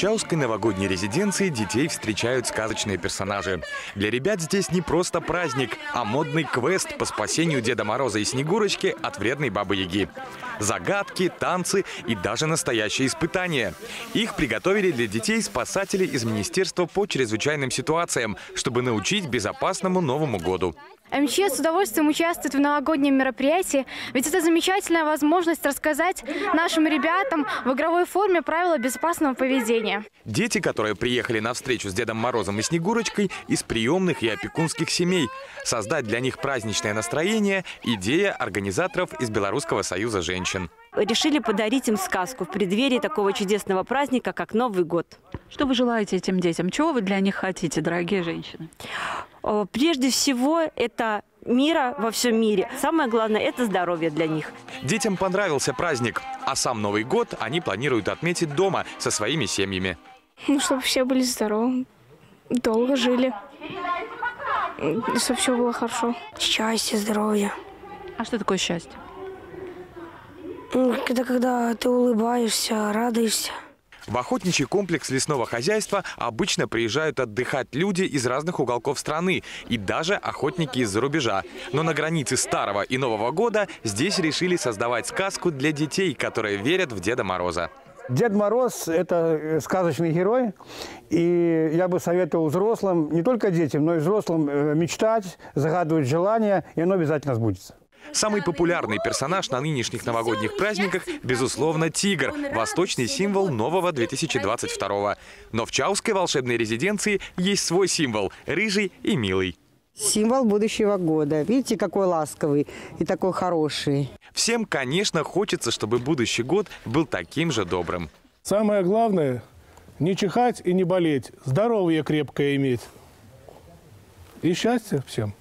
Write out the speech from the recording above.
Чауской новогодней резиденции детей встречают сказочные персонажи. Для ребят здесь не просто праздник, а модный квест по спасению Деда Мороза и Снегурочки от вредной Бабы-Яги. Загадки, танцы и даже настоящие испытания. Их приготовили для детей спасатели из Министерства по чрезвычайным ситуациям, чтобы научить безопасному Новому году. МЧС с удовольствием участвует в новогоднем мероприятии, ведь это замечательная возможность рассказать нашим ребятам в игровой форме правила безопасного поведения. Дети, которые приехали на встречу с Дедом Морозом и Снегурочкой из приемных и опекунских семей. Создать для них праздничное настроение – идея организаторов из Белорусского союза женщин. Решили подарить им сказку в преддверии такого чудесного праздника, как Новый год. Что вы желаете этим детям? Чего вы для них хотите, дорогие женщины? Э, Прежде всего, это мира во всем мире. Самое главное – это здоровье для них. Детям понравился праздник, а сам Новый год они планируют отметить дома со своими семьями. Ну, чтобы все были здоровы, долго жили, чтобы все было хорошо. Счастье, здоровье. А что такое счастье? Ну, Это когда ты улыбаешься, радуешься. В охотничий комплекс лесного хозяйства обычно приезжают отдыхать люди из разных уголков страны и даже охотники из-за рубежа. Но на границе Старого и Нового года здесь решили создавать сказку для детей, которые верят в Деда Мороза. Дед Мороз – это э, сказочный герой, и я бы советовал взрослым, не только детям, но и взрослым э, мечтать, загадывать желания, и оно обязательно сбудется. Самый популярный персонаж на нынешних новогодних праздниках, безусловно, тигр, восточный символ нового 2022 Но в Чауской волшебной резиденции есть свой символ – рыжий и милый. Символ будущего года. Видите, какой ласковый и такой хороший. Всем, конечно, хочется, чтобы будущий год был таким же добрым. Самое главное – не чихать и не болеть, здоровье крепкое иметь. И счастья всем.